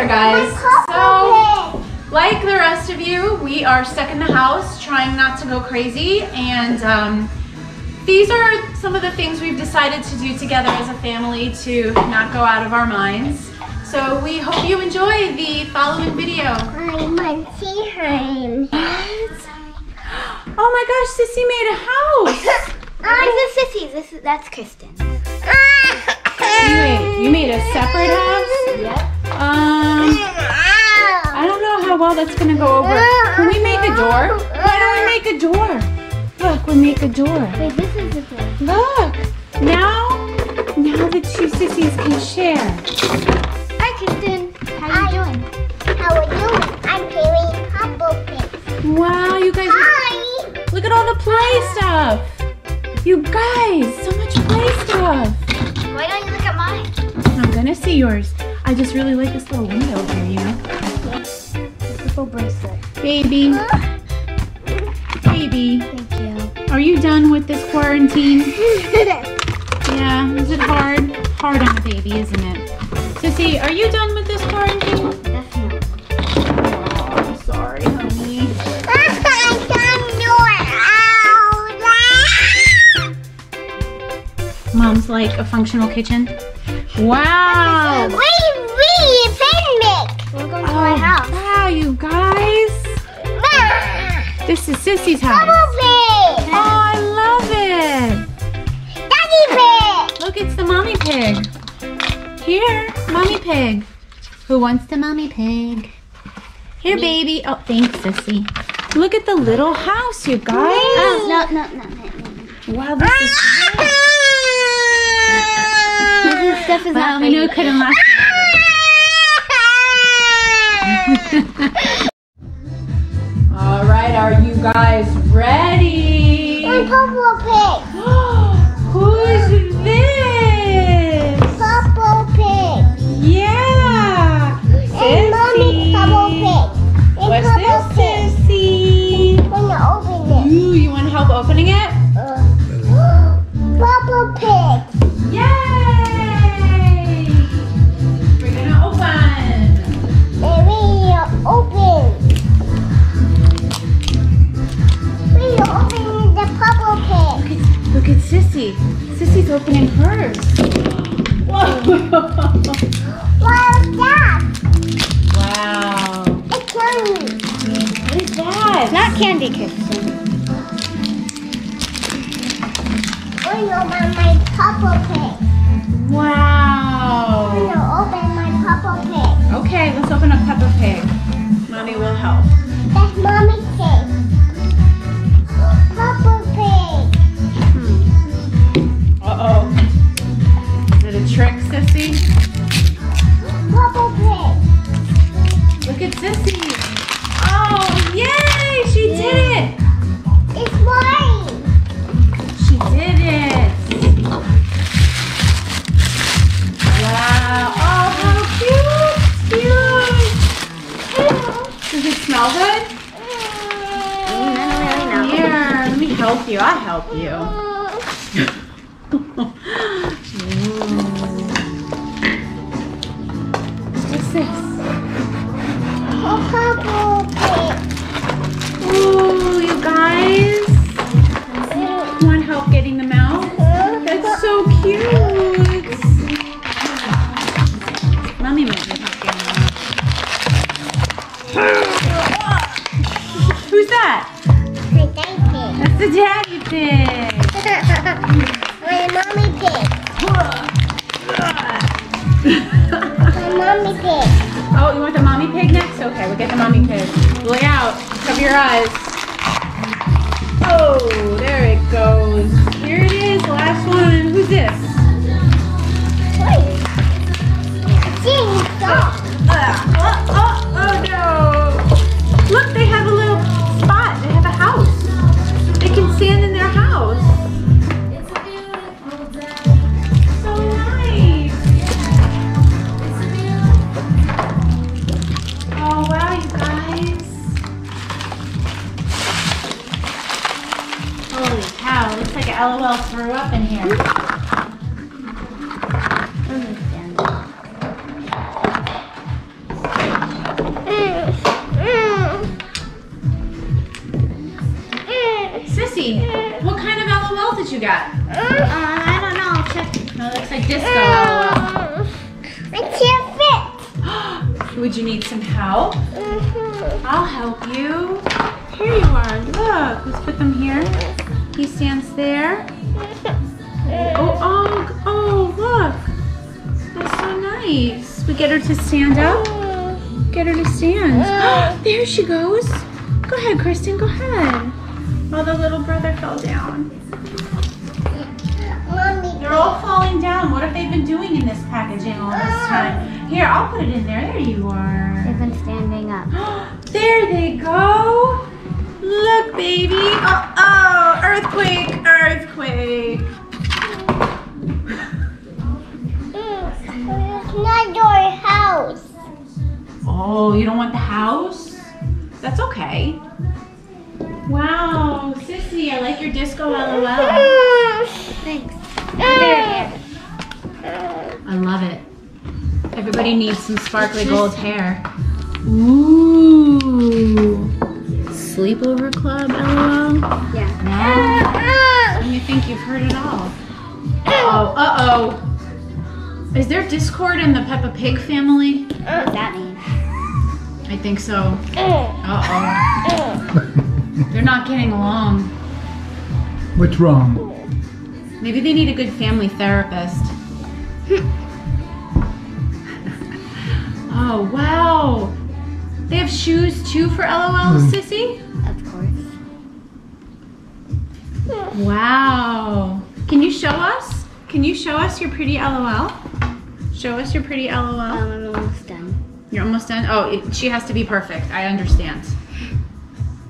there, guys. So, like the rest of you, we are stuck in the house trying not to go crazy. And um, these are some of the things we've decided to do together as a family to not go out of our minds. So we hope you enjoy the following video. I'm on. Oh my gosh, Sissy made a house. Oh, this is Sissy. This is that's Kristen. You made, you made a separate house? Yep. Um, I don't know how well that's gonna go over. Can we make a door? Why don't we make a door? Look, we make a door. Wait, this is the door. Look, now, now the two sissies can share. Hi, Kristen. How you doing? How are you? I'm playing Peppa Pig. Wow, you guys, Hi. look at all the play stuff. You guys, so much play stuff. Why don't you look at mine? I'm gonna see yours. I just really like this little window here, you know? Purple bracelet. Baby, baby, Thank you. are you done with this quarantine? Yeah, is it hard? Hard on a baby, isn't it? Sissy, are you done with this quarantine? Definitely. Oh, I'm sorry, honey. Mom's like a functional kitchen. Wow. This is Sissy's house. Bubble pig. Oh, I love it. Daddy pig. Look, it's the mommy pig. Here, mommy pig. Who wants the mommy pig? Here, baby. Oh, thanks, Sissy. Look at the little house, you guys. Oh, no, no, no, no. Wow, this is This stuff is Well, not we knew it couldn't last pig. Yay! We're gonna open. And we open. We open the Peppa pig. Look at Sissy. Sissy's opening hers. Whoa! you. I'll help you. That's the daddy pig. pig. My mommy pig. My mommy pig. Oh, you want the mommy pig next? Okay, we'll get the mommy pig. Lay out. Cover your eyes. Oh, there it goes. Here it is. Last one. Who's this? LOL threw up in here. Sissy, what kind of LOL did you get? Uh, I don't know. I'll check. No, it looks like disco LOL. I can't fit. Would you need some help? Mm -hmm. I'll help you. Here you are. Look, let's put them here. He stands there. Oh, oh, oh, look. That's so nice. We get her to stand up. Get her to stand. there she goes. Go ahead, Kristen, go ahead. Oh, the little brother fell down. Mommy. They're all falling down. What have they been doing in this packaging all this time? Here, I'll put it in there. There you are. They've been standing up. there they go. Look, baby. Oh, Oh, you don't want the house? That's okay. Wow, Sissy, I like your disco LOL. Thanks. I love it. Everybody needs some sparkly gold hair. Ooh. Sleepover club, LOL. Yeah. Wow. You think you've heard it all. Uh-oh, uh-oh. Is there discord in the Peppa Pig family? Think so. Uh-oh. They're not getting along. What's wrong? Maybe they need a good family therapist. oh, wow. They have shoes too for LOL, Hmm. Sissy? Of course. Wow. Can you show us? Can you show us your pretty LOL? Show us your pretty LOL. Um, I'm almost done. You're almost done? Oh, it, she has to be perfect. I understand.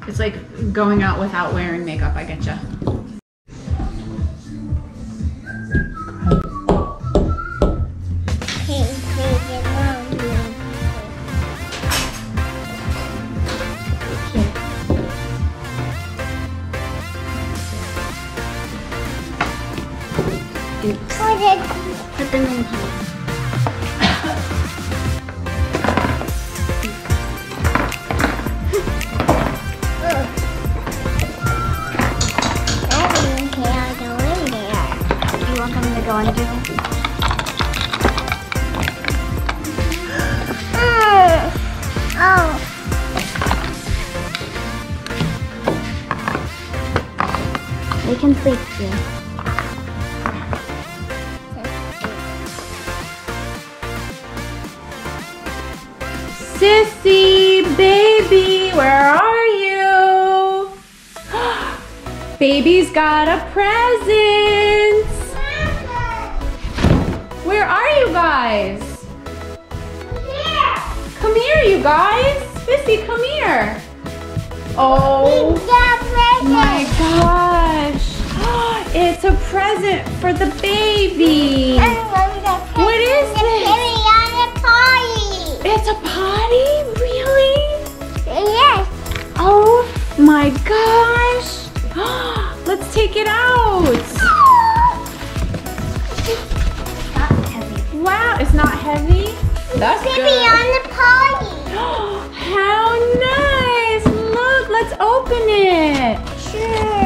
It's like going out without wearing makeup. I get you. They can. Sissy, baby, where are you? Baby's got a present. Where are you guys? Come here, you guys. Sissy, come here. Oh It's a present for the baby. What is this? It's a potty? Really? Yes. Oh my gosh. Let's take it out. Wow, it's not heavy. That's Baby good. on the potty. How nice. Look, let's open it. Sure.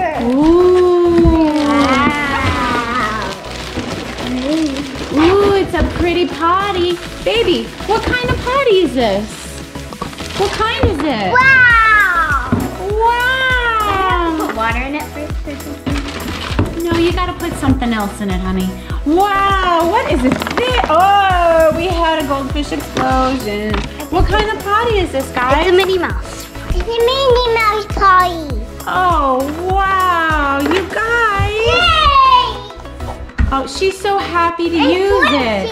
Ooh, it's a pretty potty. Baby, what kind of potty is this? What kind is it? Wow. Wow. Put water in it first. No, you gotta put something else in it, honey. Wow, what is it? Oh, we had a goldfish explosion. What kind of potty is this, guys? It's a? Minnie Mouse. It's a Minnie Mouse potty. Oh, wow, you guys. Oh, she's so happy to use it.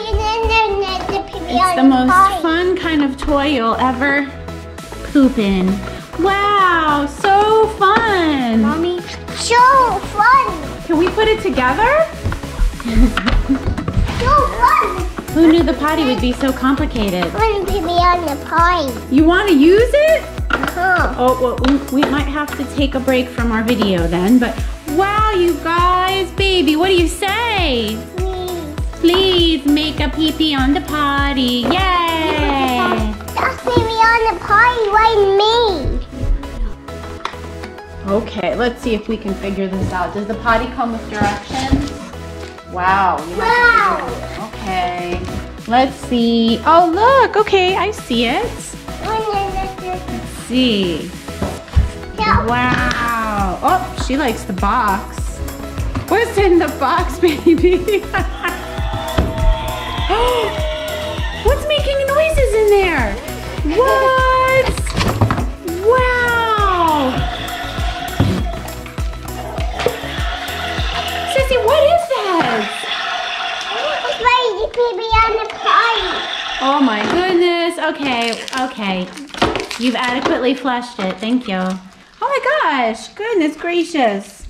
It's It's the most fun kind of toy you'll ever poop in. Wow, so fun. Mommy, so fun. Can we put it together? So fun. Who knew the potty would be so complicated? When baby on the potty. You want to use it? Uh-huh. Oh, well, we, we might have to take a break from our video then, but wow, you guys, baby, what do you say? Please. Please make a pee pee on the potty. Yay! That's baby on the potty, right me. Okay, let's see if we can figure this out. Does the potty come with directions? Wow. you Wow. Okay. Let's see. Oh, look. Okay, I see it. Let's see. Wow. Oh, she likes the box. What's in the box, baby? What's making noises in there? What? Wow. Sissy, what is that? It's ready to pee me on the potty. Oh my goodness. Okay, okay. You've adequately flushed it. Thank you. Oh my gosh. Goodness gracious.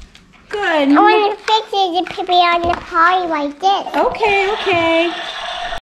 Good. I want to fix it to pee me on the potty like this. Okay, okay.